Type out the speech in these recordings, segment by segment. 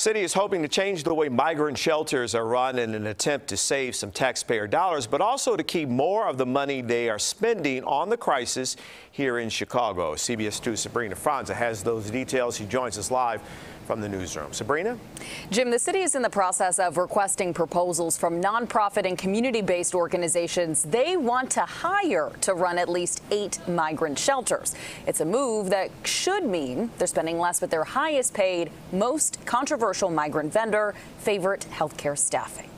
City is hoping to change the way migrant shelters are run in an attempt to save some taxpayer dollars, but also to keep more of the money they are spending on the crisis here in Chicago. CBS 2 Sabrina Franza has those details. She joins us live from the newsroom. Sabrina? Jim, the city is in the process of requesting proposals from nonprofit and community-based organizations they want to hire to run at least eight migrant shelters. It's a move that should mean they're spending less with their highest paid, most controversial migrant vendor, Favorite Healthcare Staffing.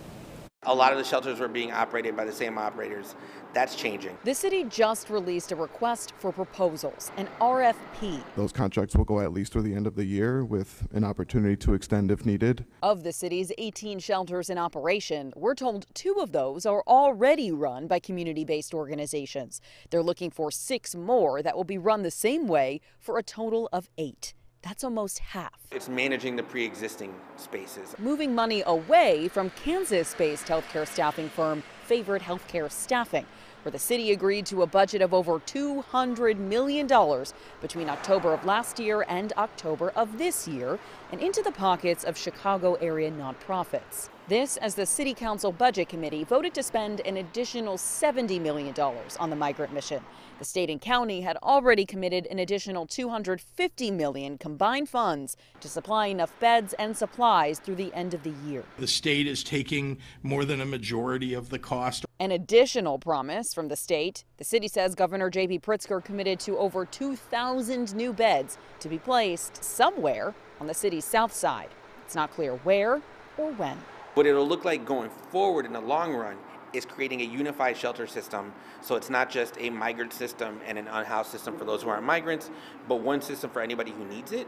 A lot of the shelters were being operated by the same operators. That's changing. The city just released a request for proposals, an RFP. Those contracts will go at least through the end of the year with an opportunity to extend if needed. Of the city's 18 shelters in operation, we're told two of those are already run by community based organizations. They're looking for six more that will be run the same way for a total of eight. That's almost half. It's managing the pre existing spaces. Moving money away from Kansas based healthcare staffing firm Favorite Healthcare Staffing, where the city agreed to a budget of over $200 million between October of last year and October of this year, and into the pockets of Chicago area nonprofits. This as the City Council Budget Committee voted to spend an additional $70 million on the migrant mission. The state and county had already committed an additional 250 million combined funds to supply enough beds and supplies through the end of the year. The state is taking more than a majority of the cost. An additional promise from the state. The city says Governor J.B. Pritzker committed to over 2,000 new beds to be placed somewhere on the city's south side. It's not clear where or when. What it'll look like going forward in the long run is creating a unified shelter system. So it's not just a migrant system and an unhoused system for those who aren't migrants, but one system for anybody who needs it.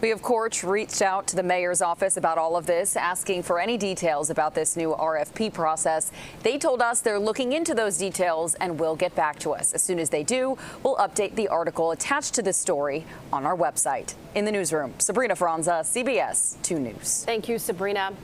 We, of course, reached out to the mayor's office about all of this, asking for any details about this new RFP process. They told us they're looking into those details and will get back to us. As soon as they do, we'll update the article attached to this story on our website. In the newsroom, Sabrina Franza, CBS 2 News. Thank you, Sabrina.